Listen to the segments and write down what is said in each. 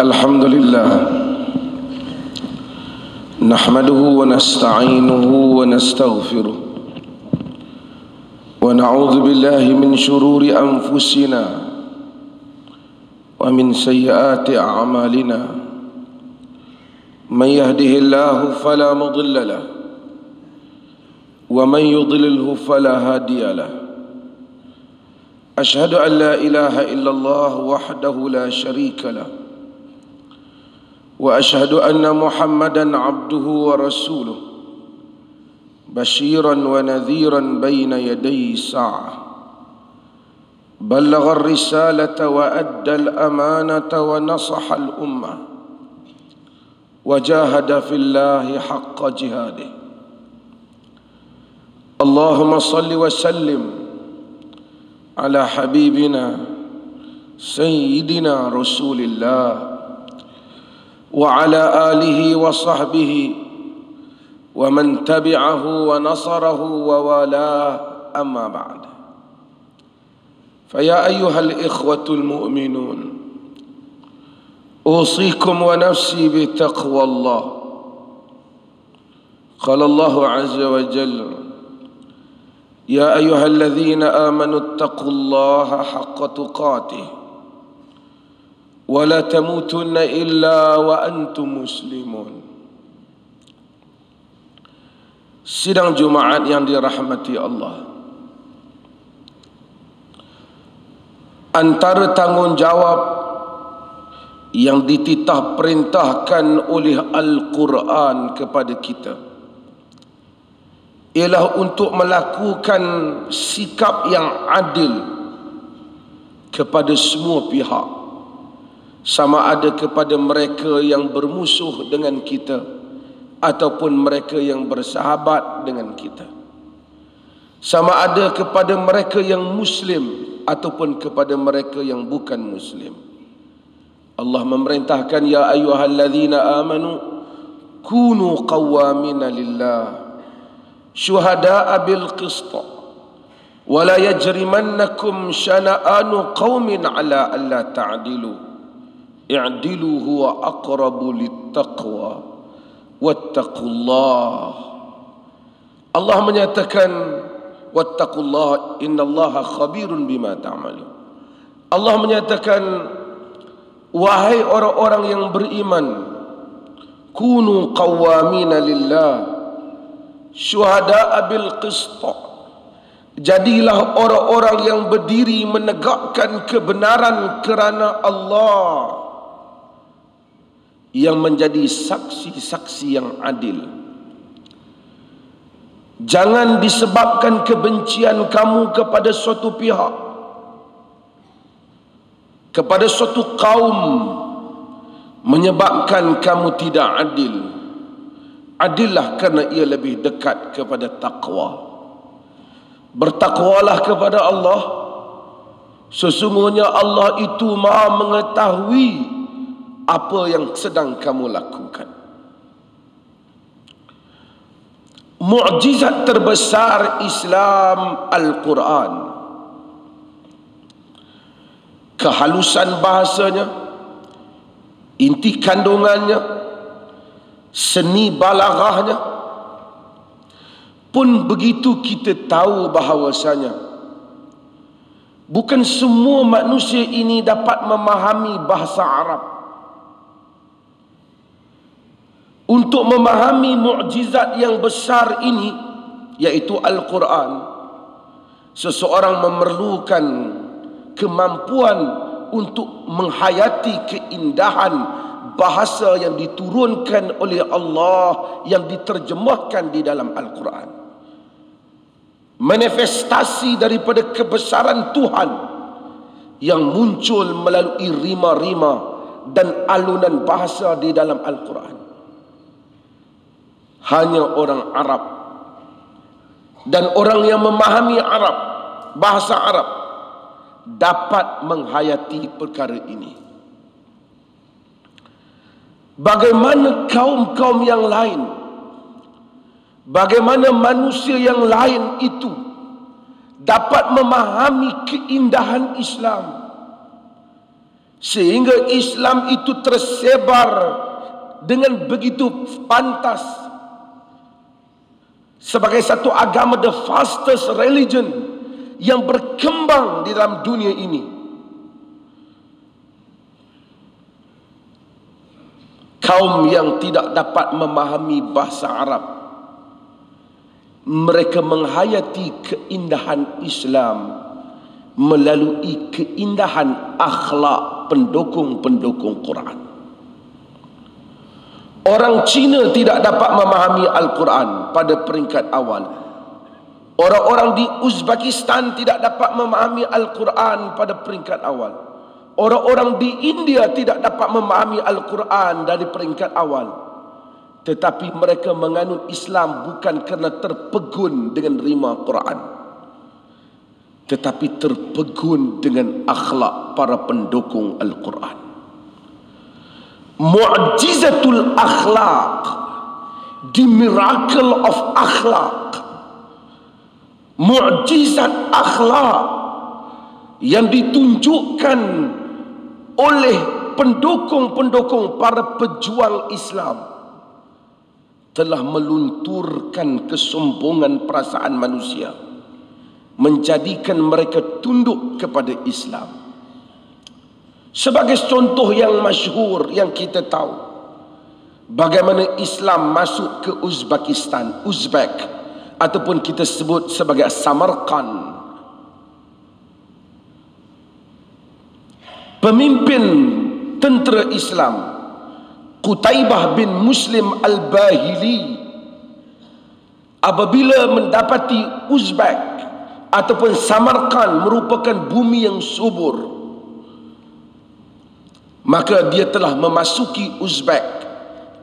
الحمد لله نحمده ونستعينه ونستغفره ونعوذ بالله من شرور أنفسنا ومن سيئات أعمالنا من يهده الله فلا مضل له ومن يضلله فلا هادي له أشهد أن لا إله إلا الله وحده لا شريك له وأشهد أن محمدا عبده ورسوله بشيرا ونذيرا بين يدي الساعة بلغ الرسالة وأدى الأمانة ونصح الأمة. وجاهد في الله حق جهاده. اللهم صل وسلم على حبيبنا سيدنا رسول الله. وعلى آله وصحبه ومن تبعه ونصره ووالاه. أما بعد فيا أيها الإخوة المؤمنون أوصيكم ونفسي بتقوى الله. قال الله عز وجل يا أيها الذين آمنوا اتقوا الله حق تقاته. ولا تموتن الا وانتم مسلمون Sidang Jumaat yang dirahmati Allah Antara tanggungjawab yang dititah perintahkan oleh Al-Quran kepada kita ialah untuk melakukan sikap yang adil kepada semua pihak sama ada kepada mereka yang bermusuh dengan kita ataupun mereka yang bersahabat dengan kita. Sama ada kepada mereka yang muslim ataupun kepada mereka yang bukan muslim. Allah memerintahkan ya ayyuhalladzina amanu kunu qawwamina lillah syuhada'a bil qist wa la yajrimannakum shana'anu qaumin ala alla ta'dilu i'dilu huwa aqrabu littaqwa wattaqullah Allah menyatakan wattaqullah innallaha khabirun bima ta'malun Allah menyatakan wahai orang-orang yang beriman kunu qawwamina lillah syuhada'a bil qist jadilah orang-orang yang berdiri menegakkan kebenaran kerana Allah yang menjadi saksi-saksi yang adil. Jangan disebabkan kebencian kamu kepada suatu pihak kepada suatu kaum menyebabkan kamu tidak adil. Adillah kerana ia lebih dekat kepada takwa bertakwalah kepada Allah. Sesungguhnya Allah itu maha mengetahui apa yang sedang kamu lakukan. Mukjizat terbesar Islam Al-Quran. Kehalusan bahasanya inti kandungannya seni balaghahnya pun begitu kita tahu bahawasanya bukan semua manusia ini dapat memahami bahasa Arab untuk memahami mukjizat yang besar ini yaitu Al-Quran seseorang memerlukan kemampuan untuk menghayati keindahan bahasa yang diturunkan oleh Allah yang diterjemahkan di dalam Al-Quran. Manifestasi daripada kebesaran Tuhan yang muncul melalui rima-rima dan alunan bahasa di dalam Al-Quran hanya orang Arab. Dan orang yang memahami Arab bahasa Arab dapat menghayati perkara ini. Bagaimana kaum-kaum yang lain bagaimana manusia yang lain itu dapat memahami keindahan Islam sehingga Islam itu tersebar dengan begitu pantas sebagai satu agama the fastest religion yang berkembang di dalam dunia ini kaum yang tidak dapat memahami bahasa Arab mereka menghayati keindahan Islam melalui keindahan akhlak pendukung-pendukung Quran. Orang Cina tidak dapat memahami Al-Quran pada peringkat awal. Orang-orang di Uzbekistan tidak dapat memahami Al-Quran pada peringkat awal. Orang-orang di India tidak dapat memahami Al-Quran dari peringkat awal tetapi mereka menganut Islam bukan kerana terpegun dengan rima Quran tetapi terpegun dengan akhlak para pendukung Al-Quran mu'jizatul akhlak the miracle of akhlak mu'jizat akhlak yang ditunjukkan oleh pendukung-pendukung para pejuang Islam telah melunturkan kesombongan perasaan manusia menjadikan mereka tunduk kepada Islam sebagai contoh yang masyhur yang kita tahu bagaimana Islam masuk ke Uzbekistan Uzbek ataupun kita sebut sebagai Samarkand. Pemimpin tentera Islam Qutaibah bin Muslim Al-Bahili apabila mendapati Uzbek ataupun Samarkand merupakan bumi yang subur maka dia telah memasuki Uzbek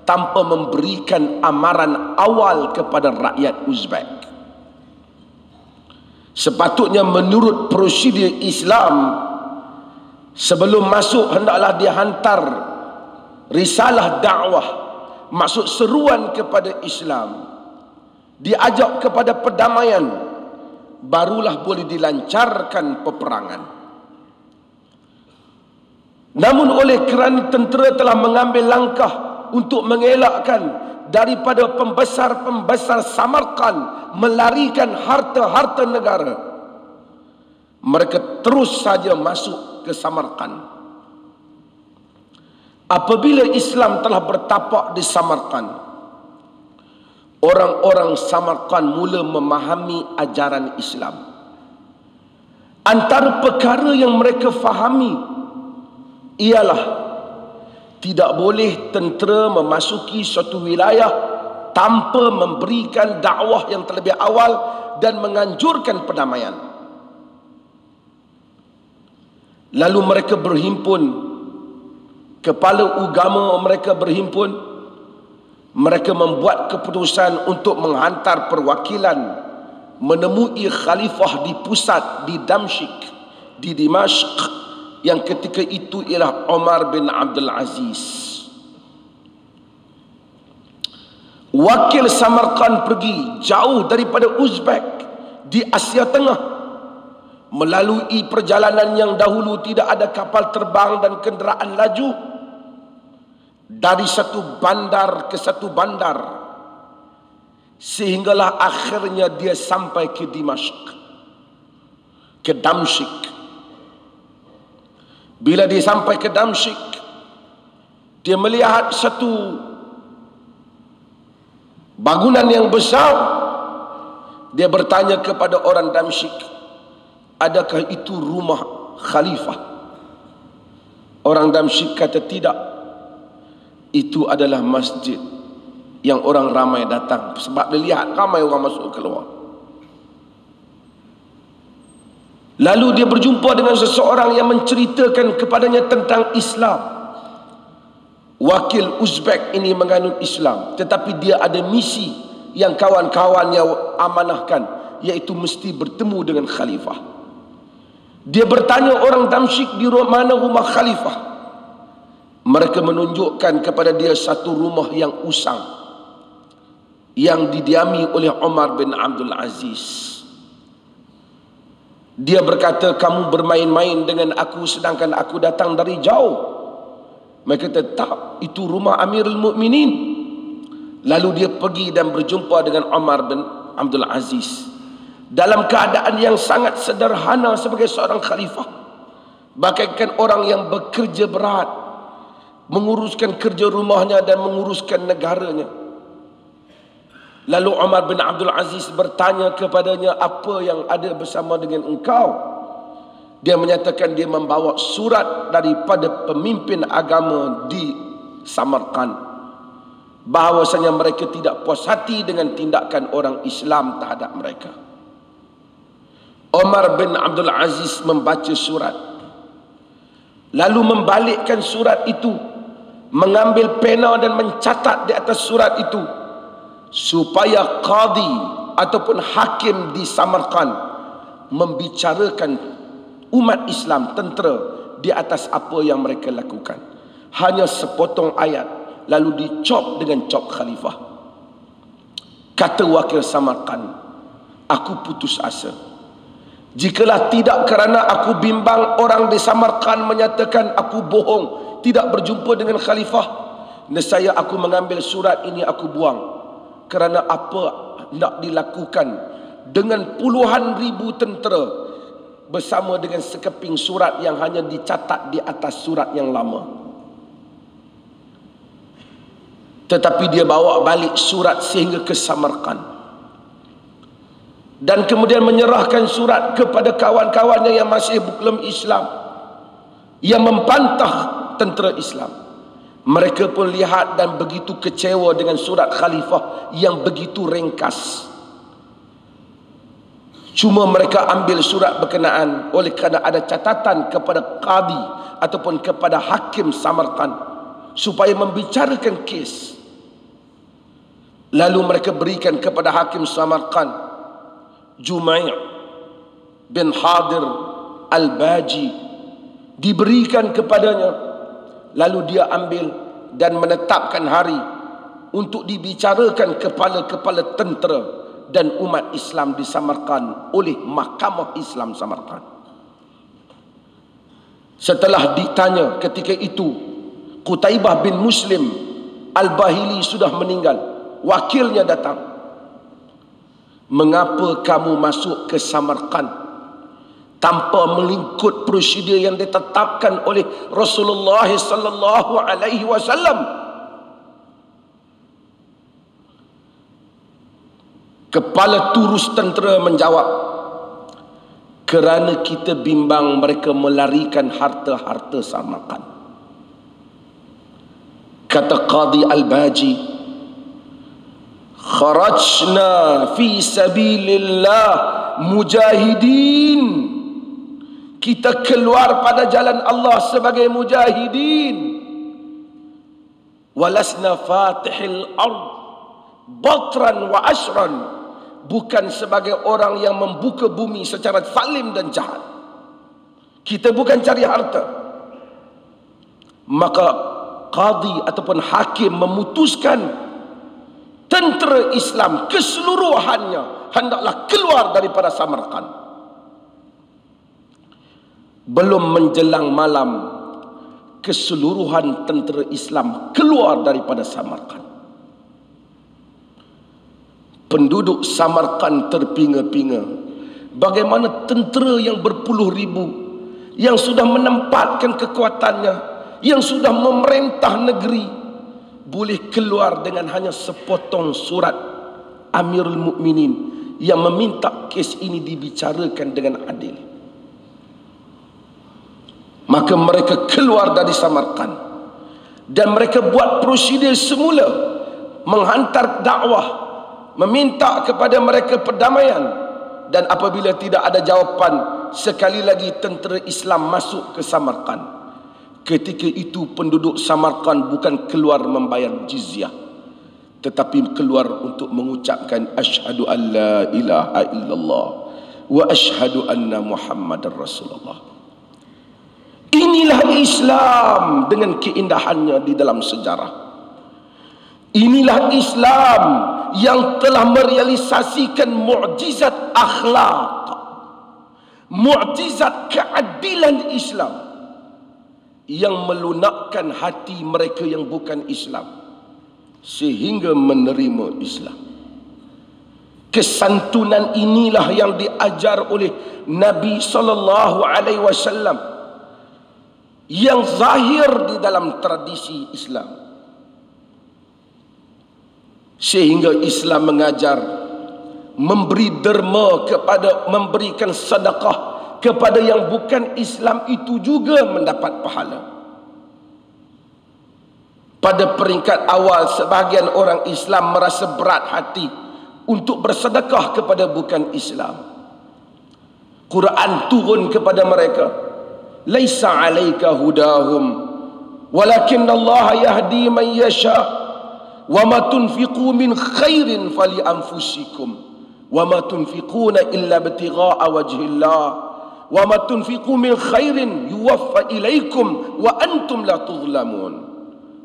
tanpa memberikan amaran awal kepada rakyat Uzbek. Sepatutnya menurut prosedur Islam sebelum masuk hendaklah dia hantar risalah dakwah maksud seruan kepada Islam. Diajak kepada perdamaian barulah boleh dilancarkan peperangan namun oleh kerana tentera telah mengambil langkah untuk mengelakkan daripada pembesar-pembesar Samarkand melarikan harta-harta negara mereka terus saja masuk ke Samarkand. Apabila Islam telah bertapak di Samarkand orang-orang Samarkand mula memahami ajaran Islam. Antara perkara yang mereka fahami ialah tidak boleh tentera memasuki suatu wilayah tanpa memberikan dakwah yang terlebih awal dan menganjurkan perdamaian. Lalu mereka berhimpun. Kepala agama mereka berhimpun. Mereka membuat keputusan untuk menghantar perwakilan menemui khalifah di pusat di Damsyik di Dimashq yang ketika itu ialah Omar bin Abdul Aziz. Wakil Samarkand pergi jauh daripada Uzbek di Asia Tengah. Melalui perjalanan yang dahulu tidak ada kapal terbang dan kenderaan laju dari satu bandar ke satu bandar sehinggalah akhirnya dia sampai ke Dimashq ke Damsyik bila dia sampai ke Damsyik dia melihat satu bangunan yang besar. Dia bertanya kepada orang Damsyik adakah itu rumah khalifah? Orang Damsyik kata tidak. Itu adalah masjid yang orang ramai datang. Sebab dia lihat ramai orang masuk keluar lalu dia berjumpa dengan seseorang yang menceritakan kepadanya tentang Islam. Wakil Uzbek ini menganut Islam tetapi dia ada misi yang kawan-kawannya amanahkan iaitu mesti bertemu dengan khalifah. Dia bertanya orang Damsyik di mana rumah khalifah. Mereka menunjukkan kepada dia satu rumah yang usang yang didiami oleh Umar bin Abdul Aziz Dia berkata, kamu bermain-main dengan aku sedangkan aku datang dari jauh. Mereka kata, tak, itu rumah Amirul Mukminin. Lalu dia pergi dan berjumpa dengan Umar bin Abdul Aziz. Dalam keadaan yang sangat sederhana sebagai seorang khalifah. Bagaikan orang yang bekerja berat. Menguruskan kerja rumahnya dan menguruskan negaranya. Lalu Umar bin Abdul Aziz bertanya kepadanya apa yang ada bersama dengan engkau. Dia menyatakan dia membawa surat daripada pemimpin agama di Samarkand. Bahawasanya mereka tidak puas hati dengan tindakan orang Islam terhadap mereka. Umar bin Abdul Aziz membaca surat. Lalu membalikkan surat itu. Mengambil pena dan mencatat di atas surat itu supaya qadi ataupun hakim di Samarkand membicarakan umat Islam tentera di atas apa yang mereka lakukan. Hanya sepotong ayat lalu dicop dengan cop khalifah. Kata wakil Samarkand aku putus asa. Jikalau tidak kerana aku bimbang orang di Samarkand menyatakan aku bohong tidak berjumpa dengan khalifah nescaya aku mengambil surat ini aku buang kerana apa nak dilakukan dengan puluhan ribu tentera bersama dengan sekeping surat yang hanya dicatat di atas surat yang lama. Tetapi dia bawa balik surat sehingga ke Samarkand. Dan kemudian menyerahkan surat kepada kawan-kawannya yang masih belum Islam. Yang membantah tentera Islam. Mereka pun lihat dan begitu kecewa dengan surat khalifah yang begitu ringkas. Cuma mereka ambil surat berkenaan oleh kerana ada catatan kepada qadi ataupun kepada hakim Samarkand supaya membicarakan kes. Lalu mereka berikan kepada hakim Samarkand Jumai' bin Hadir Al-Baji diberikan kepadanya lalu dia ambil dan menetapkan hari untuk dibicarakan kepala-kepala tentera dan umat Islam di Samarkand oleh Mahkamah Islam Samarkand. Setelah ditanya ketika itu Qutaibah bin Muslim Al-Bahili sudah meninggal, wakilnya datang. Mengapa kamu masuk ke Samarkand? Tanpa melingkut prosedur yang ditetapkan oleh Rasulullah sallallahu alaihi wasallam Kepala turus tentera menjawab kerana kita bimbang mereka melarikan harta-harta samakan. Kata Qadi Al-Baji, kharajna fi sabilillah mujahidin kita keluar pada jalan Allah sebagai mujahidin. Walasna fatihil ard batran wa ashran. Bukan sebagai orang yang membuka bumi secara zalim dan jahat. Kita bukan cari harta. Maka qadi ataupun hakim memutuskan tentera Islam keseluruhannya hendaklah keluar daripada Samarkand belum menjelang malam keseluruhan tentera Islam keluar daripada Samarkand. Penduduk Samarkand terpinga-pinga bagaimana tentera yang berpuluh ribu yang sudah menempatkan kekuatannya yang sudah memerintah negeri boleh keluar dengan hanya sepotong surat Amirul Mukminin yang meminta kes ini dibicarakan dengan adil maka mereka keluar dari Samarkand. Dan mereka buat prosedur semula menghantar dakwah meminta kepada mereka perdamaian. Dan apabila tidak ada jawapan sekali lagi tentera Islam masuk ke Samarkand. Ketika itu penduduk Samarkand bukan keluar membayar jizyah tetapi keluar untuk mengucapkan asyhadu alla ilaha illallah wa asyhadu anna muhammadar rasulullah Inilah Islam dengan keindahannya di dalam sejarah. Inilah Islam yang telah merealisasikan mukjizat akhlak. Mu'jizat keadilan Islam yang melunakkan hati mereka yang bukan Islam sehingga menerima Islam. Kesantunan inilah yang diajar oleh Nabi sallallahu alaihi wasallam yang zahir di dalam tradisi Islam. Sehingga Islam mengajar memberi derma kepada memberikan sedekah kepada yang bukan Islam itu juga mendapat pahala. Pada peringkat awal sebahagian orang Islam merasa berat hati untuk bersedekah kepada bukan Islam. Quran turun kepada mereka. Laisa 'alaika hudahum. Walakin Allah yahdi man yasha. Wa ma tunfiqu min khairin fali anfusikum. Wa ma tunfiquna illa ibtigha'a wajhillah. Wa ma tunfiqu min khairin yuwaffa ilaikum wa antum la tuzlamun.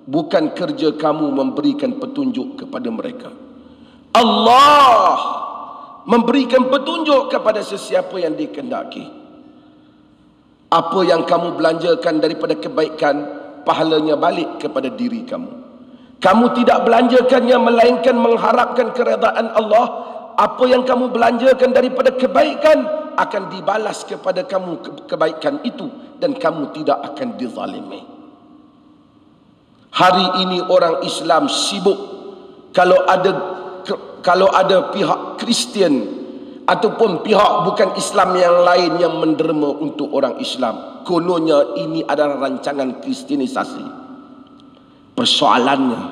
Bukan kerja kamu memberikan petunjuk kepada mereka. Allah memberikan petunjuk kepada sesiapa yang dikehendaki apa yang kamu belanjakan daripada kebaikan pahalanya balik kepada diri kamu. Kamu tidak belanjakannya melainkan mengharapkan keredaan Allah. Apa yang kamu belanjakan daripada kebaikan akan dibalas kepada kamu kebaikan itu dan kamu tidak akan dizalimi. Hari ini orang Islam sibuk. Kalau ada kalau ada pihak Kristian ataupun pihak bukan Islam yang lain yang menderma untuk orang Islam. Kononnya ini adalah rancangan kristianisasi. Persoalannya,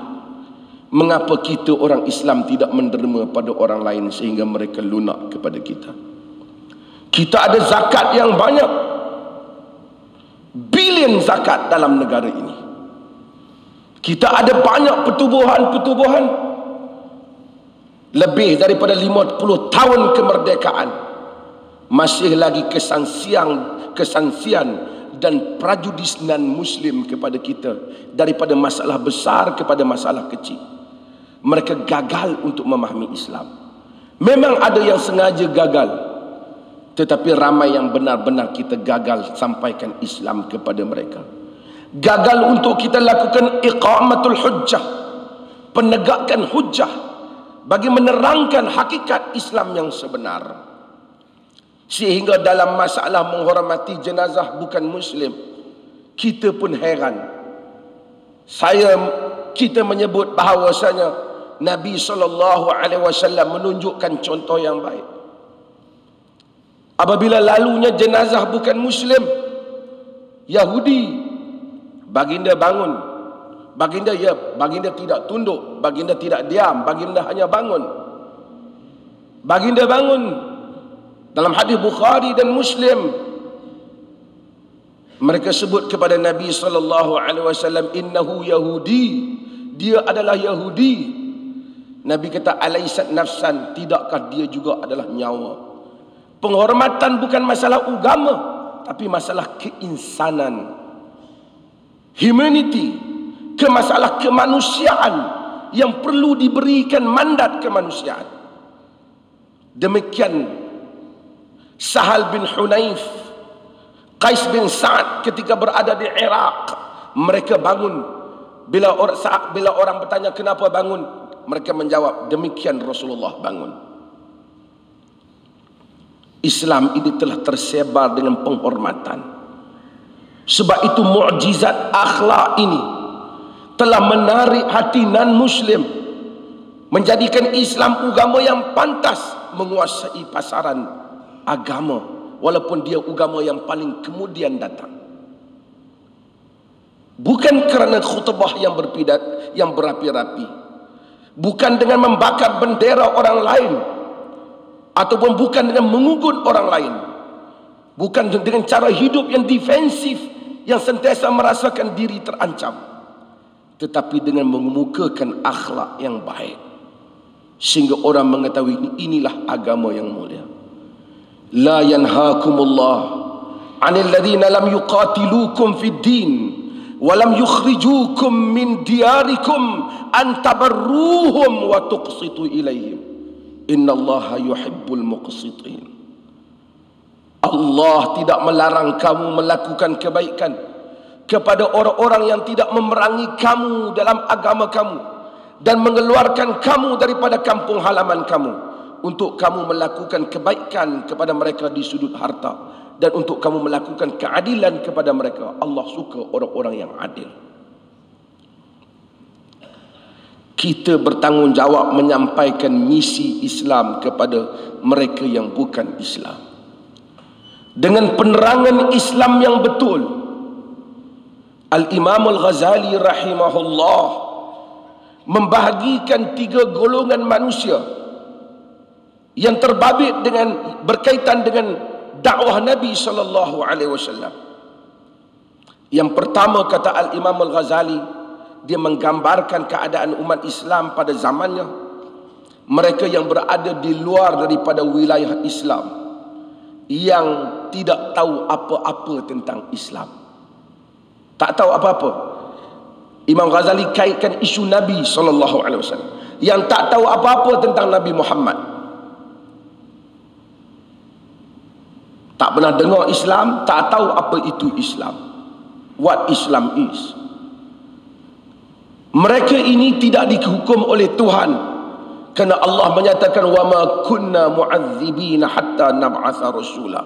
mengapa kita orang Islam tidak menderma pada orang lain sehingga mereka lunak kepada kita? Kita ada zakat yang banyak. Bilion zakat dalam negara ini. Kita ada banyak pertubuhan-pertubuhan. Lebih daripada 50 tahun kemerdekaan. Masih lagi kesansian, kesansian dan prajudisnan Muslim kepada kita. Daripada masalah besar kepada masalah kecil. Mereka gagal untuk memahami Islam. Memang ada yang sengaja gagal. Tetapi ramai yang benar-benar kita gagal sampaikan Islam kepada mereka. Gagal untuk kita lakukan iqamatul hujjah. Penegakan hujjah. Bagi menerangkan hakikat Islam yang sebenar. Sehingga dalam masalah menghormati jenazah bukan Muslim. Kita pun heran. Saya kita menyebut bahawasanya Nabi SAW menunjukkan contoh yang baik. Apabila lalunya jenazah bukan Muslim Yahudi Baginda bangun Baginda ya Baginda tidak tunduk Baginda tidak diam Baginda hanya bangun. Baginda bangun. Dalam hadis Bukhari dan Muslim Mereka sebut kepada Nabi sallallahu alaihi wasallam innahu yahudi. Dia adalah yahudi. Nabi kata alaisat nafsan. Tidakkah dia juga adalah nyawa? Penghormatan bukan masalah agama tapi masalah keinsanan. Humanity, ke masalah kemanusiaan yang perlu diberikan mandat kemanusiaan. Demikian Sahal bin Hunayf, Qais bin Sa'ad ketika berada di Iraq, mereka bangun bila orang bila orang bertanya kenapa bangun, mereka menjawab demikian Rasulullah bangun. Islam ini telah tersebar dengan penghormatan. Sebab itu mukjizat akhlak ini telah menarik hati non muslim menjadikan Islam agama yang pantas menguasai pasaran agama walaupun dia agama yang paling kemudian datang. Bukan kerana khutbah yang berpidat yang berapi-rapi. Bukan dengan membakar bendera orang lain ataupun bukan dengan mengugut orang lain bukan dengan cara hidup yang defensif yang sentiasa merasakan diri terancam tetapi dengan mengemukakan akhlak yang baik. Sehingga orang mengetahui inilah agama yang mulia. La yanhaakumullah 'anil ladzina lam yuqatilukum fid din wa lam yukhrijukum min diyarikum an tabarruhum wa tuqsitu ilaihim Inna Allah yuhibbul muqsitin. Allah tidak melarang kamu melakukan kebaikan kepada orang-orang yang tidak memerangi kamu dalam agama kamu dan mengeluarkan kamu daripada kampung halaman kamu untuk kamu melakukan kebaikan kepada mereka di sudut harta dan untuk kamu melakukan keadilan kepada mereka. Allah suka orang-orang yang adil. Kita bertanggungjawab menyampaikan misi Islam kepada mereka yang bukan Islam. Dengan penerangan Islam yang betul Al-Imam Al-Ghazali rahimahullah membahagikan tiga golongan manusia yang terbabit dengan berkaitan dengan dakwah Nabi sallallahu alaihi wasallam. Yang pertama kata Al-Imam Al-Ghazali dia menggambarkan keadaan umat Islam pada zamannya mereka yang berada di luar daripada wilayah Islam yang tidak tahu apa-apa tentang Islam. Tak tahu apa-apa. Imam Ghazali kaitkan isu Nabi wasallam yang tak tahu apa-apa tentang Nabi Muhammad. tak pernah dengar Islam, tak tahu apa itu Islam. What Islam is. Mereka ini tidak dihukum oleh Tuhan kerana Allah menyatakan ma kunna mu'adzibina hatta nab'atha rasula.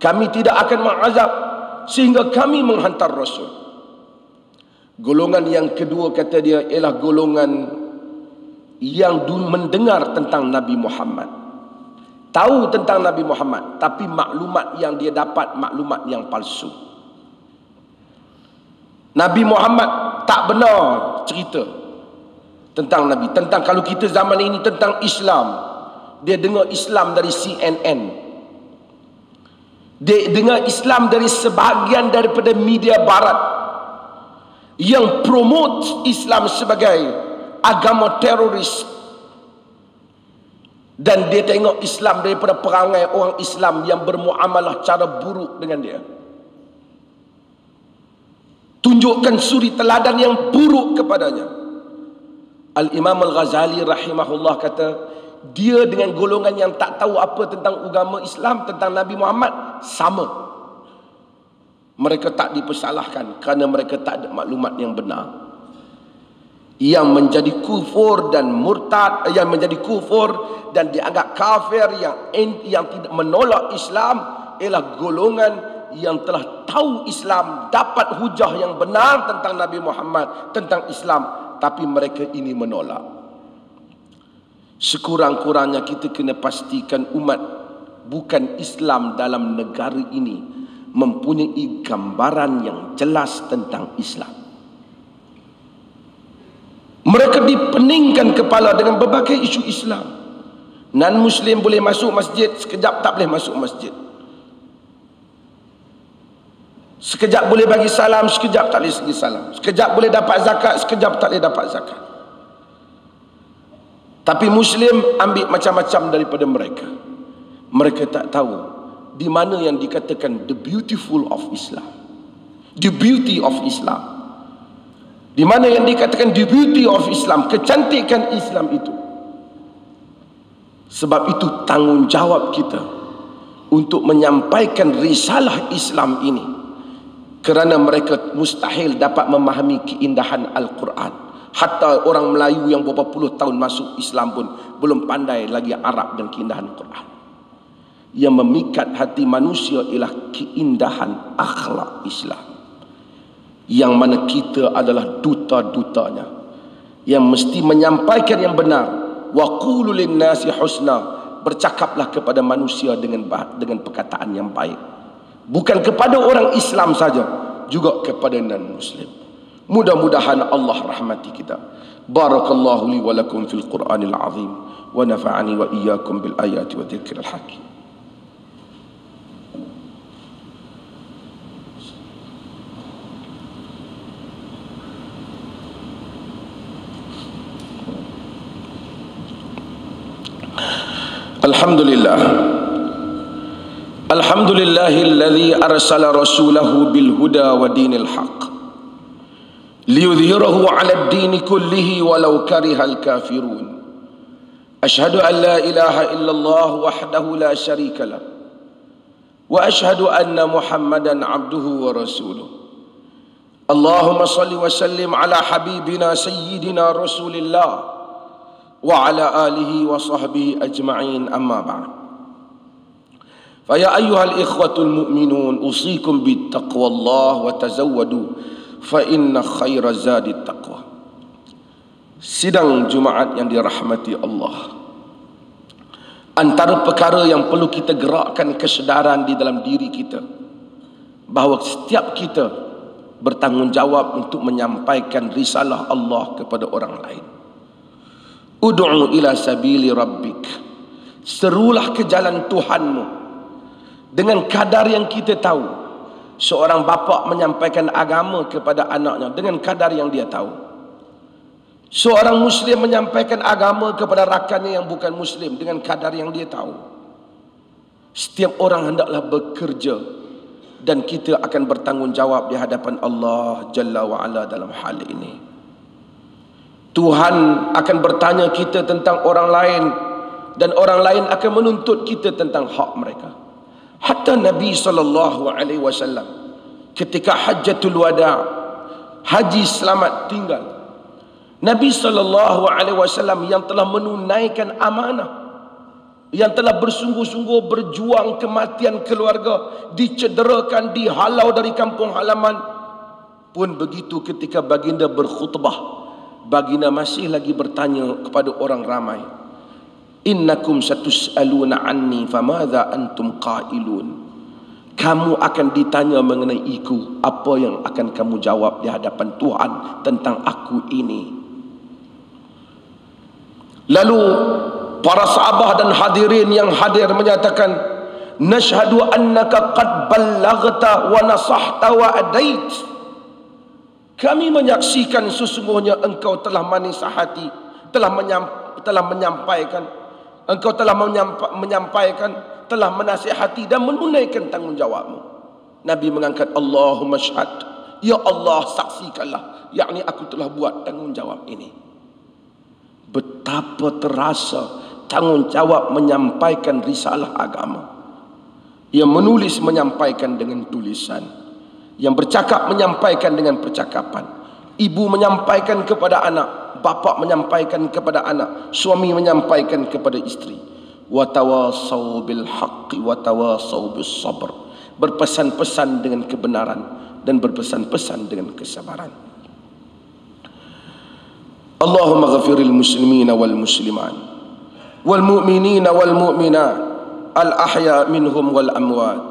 Kami tidak akan mengazab sehingga kami menghantar rasul. Golongan yang kedua kata dia ialah golongan yang mendengar tentang Nabi Muhammad. Tahu tentang Nabi Muhammad tapi maklumat yang dia dapat maklumat yang palsu. Nabi Muhammad tak benar cerita tentang Nabi. Tentang kalau kita zaman ini tentang Islam. Dia dengar Islam dari CNN dia dengar Islam dari sebahagian daripada media barat yang promote Islam sebagai agama teroris. Dan dia tengok Islam daripada perangai orang Islam yang bermuamalah cara buruk dengan dia. Tunjukkan suri teladan yang buruk kepadanya. Al-Imam Al-Ghazali rahimahullah kata dia dengan golongan yang tak tahu apa tentang agama Islam tentang Nabi Muhammad sama. Mereka tak dipersalahkan kerana mereka tak ada maklumat yang benar. Yang menjadi kufur dan murtad yang menjadi kufur dan dianggap kafir yang yang tidak menolak Islam ialah golongan yang telah tahu Islam dapat hujah yang benar tentang Nabi Muhammad tentang Islam. Tapi mereka ini menolak sekurang-kurangnya kita kena pastikan umat bukan Islam dalam negara ini mempunyai gambaran yang jelas tentang Islam mereka dipeningkan kepala dengan berbagai isu Islam. Non Muslim boleh masuk masjid, sekejap tak boleh masuk masjid. Sekejap boleh bagi salam, sekejap tak boleh bagi salam. Sekejap boleh dapat zakat, sekejap tak boleh dapat zakat. Tapi Muslim ambil macam-macam daripada mereka. Mereka tak tahu di mana yang dikatakan the beautiful of Islam. The beauty of Islam. Di mana yang dikatakan the beauty of Islam, kecantikan Islam itu. Sebab itu tanggungjawab kita untuk menyampaikan risalah Islam ini. Kerana mereka mustahil dapat memahami keindahan Al-Quran. Hatta orang Melayu yang beberapa puluh tahun masuk Islam pun belum pandai lagi Arab dan keindahan Al-Quran. Yang memikat hati manusia ialah keindahan akhlak Islam. Yang mana kita adalah duta-dutanya. Yang mesti menyampaikan yang benar. Wa qulu nasi husna. Bercakaplah kepada manusia dengan dengan perkataan yang baik. Bukan kepada orang Islam saja juga kepada non muslim mudah-mudahan Allah rahmati kita barakallahu li wa lakum fil qur'anil azim wa nafa'ani wa iyyakum bil ayati wa dhikril hakim الحمد لله الحمد لله الذي أرسل رسوله بالهدى ودين الحق ليظهره على الدين كله ولو كره الكافرون. أشهد أن لا إله إلا الله وحده لا شريك له وأشهد أن محمدا عبده ورسوله. اللهم صل وسلم على حبيبنا سيدنا رسول الله وعلى آله وصحبه أجمعين أما بعد. فيا أيها الإخوة المؤمنون أوصيكم بالتقوى الله وتزودوا fa inna khaira zadi taqwa. Sidang jumaat yang dirahmati Allah. Antara perkara yang perlu kita gerakkan kesedaran di dalam diri kita bahawa setiap kita bertanggungjawab untuk menyampaikan risalah Allah kepada orang lain. Ud'u ila sabili rabbik. Serulah ke jalan Tuhanmu dengan kadar yang kita tahu seorang bapa menyampaikan agama kepada anaknya dengan kadar yang dia tahu Seorang Muslim menyampaikan agama kepada rakannya yang bukan Muslim dengan kadar yang dia tahu. Setiap orang hendaklah bekerja dan kita akan bertanggungjawab di hadapan Allah Jalla wa'ala dalam hal ini. Tuhan akan bertanya kita tentang orang lain dan orang lain akan menuntut kita tentang hak mereka. Hatta Nabi sallallahu alaihi wasallam ketika Hajjatul Wada haji selamat tinggal Nabi sallallahu alaihi wasallam yang telah menunaikan amanah yang telah bersungguh-sungguh berjuang kematian keluarga dicederakan dihalau dari kampung halaman pun begitu ketika baginda berkhutbah baginda masih lagi bertanya kepada orang ramai innakum satus'aluna anni famadha antum qailun kamu akan ditanya mengenai iku apa yang akan kamu jawab di hadapan Tuhan tentang aku ini Lalu para sahabat dan hadirin yang hadir menyatakan nashhadu annaka qad ballaghta wa nasahta wa adait. Kami menyaksikan sesungguhnya engkau telah manis hati, telah menyamp telah menyampaikan engkau telah menyampaikan, telah menasihati dan menunaikan tanggungjawabmu. Nabi mengangkat Allahumma syahad. Ya Allah saksikanlah yakni aku telah buat tanggungjawab ini betapa terasa tanggungjawab menyampaikan risalah agama. Yang menulis menyampaikan dengan tulisan. Yang bercakap menyampaikan dengan percakapan ibu menyampaikan kepada anak bapa menyampaikan kepada anak suami menyampaikan kepada isteri. Wa tawasaw bil haqqi wa tawasaw bis sabr. Berpesan-pesan dengan kebenaran dan berpesan-pesan dengan kesabaran. Allahumma ghafiril muslimina wal musliman wal mu'minin wal mu'mina al ahya minhum wal amwat.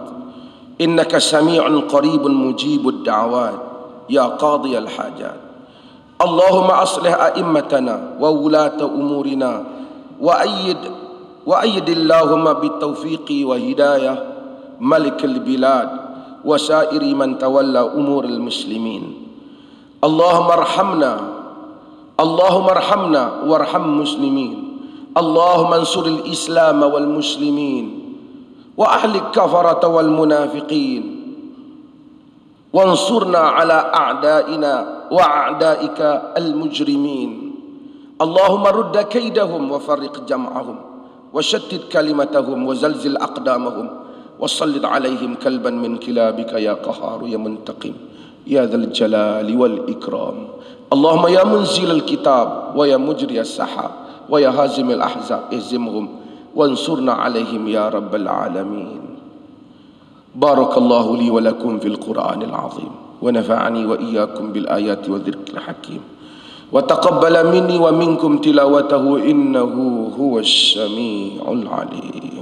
Innaka samii'un qariibun mujibud da'awat. يا قاضي الحاجات. اللهم أصلح أئمتنا وولاة أمورنا وأيد وأيد اللهم بالتوفيق وهداية ملك البلاد وسائر من تولى أمور المسلمين. اللهم ارحمنا. اللهم ارحمنا وارحم مسلمين اللهم انصر الإسلام والمسلمين. وأهل الكفرة والمنافقين. وانصرنا على أعدائنا وأعدائك المجرمين. اللهم رد كيدهم وفرق جمعهم وشتت كلمتهم وزلزل أقدامهم وصلد عليهم كلبا من كلابك يا قهار يا منتقم يا ذا الجلال والإكرام. اللهم يا منزل الكتاب ويا مجري السحاب ويا هازم الأحزاب اهزمهم وانصرنا عليهم يا رب العالمين. بارك الله لي ولكم في القرآن العظيم ونفعني وإياكم بالآيات والذكر الحكيم. وتقبل مني ومنكم تلاوته إنه هو السميع العليم.